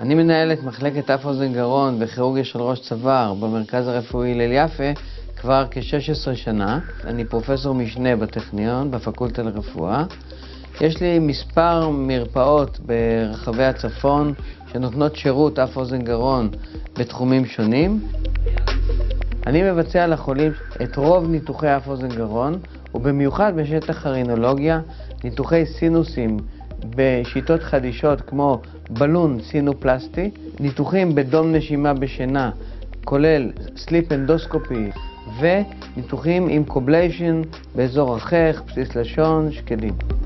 אני מנהל את מחלקת אף אוזן גרון וכירורגיה של ראש צוואר במרכז הרפואי הלל יפה כבר כ-16 שנה. אני פרופסור משנה בטכניון, בפקולטה לרפואה. יש לי מספר מרפאות ברחבי הצפון שנותנות שירות אף אוזן גרון בתחומים שונים. אני מבצע לחולים את רוב ניתוחי אף אוזן גרון, ובמיוחד בשטח הרינולוגיה, ניתוחי סינוסים בשיטות חדישות כמו balloon sinuplasty, ניתוחים בדום נשימה בשינה, כולל sleep endoscopy וניתוחים עם coblation באזור החך, בסיס לשון, שקדים.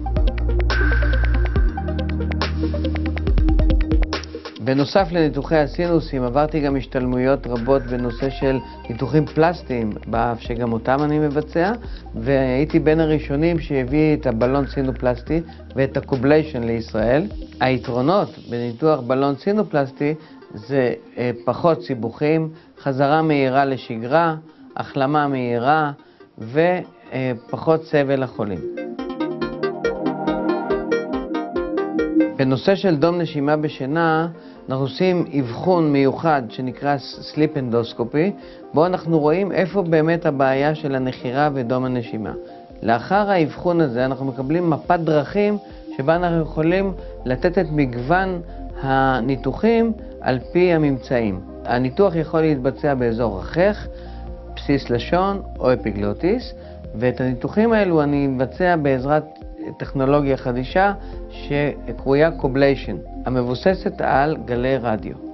בנוסף לניתוחי הסינוסים עברתי גם השתלמויות רבות בנושא של ניתוחים פלסטיים באף, שגם אותם אני מבצע, והייתי בין הראשונים שהביא את הבלון סינופלסטי ואת הקובליישן לישראל. היתרונות בניתוח בלון סינופלסטי זה אה, פחות סיבוכים, חזרה מהירה לשגרה, החלמה מהירה ופחות סבל לחולים. בנושא של דום נשימה בשינה, אנחנו עושים אבחון מיוחד שנקרא Sleep Endoscopy, בו אנחנו רואים איפה באמת הבעיה של הנחירה ודום הנשימה. לאחר האבחון הזה אנחנו מקבלים מפת דרכים שבה אנחנו יכולים לתת את מגוון הניתוחים על פי הממצאים. הניתוח יכול להתבצע באזור החך, בסיס לשון או אפיגלוטיס, ואת הניתוחים האלו אני מבצע בעזרת טכנולוגיה חדישה שקרויה קובליישן, המבוססת על גלי רדיו.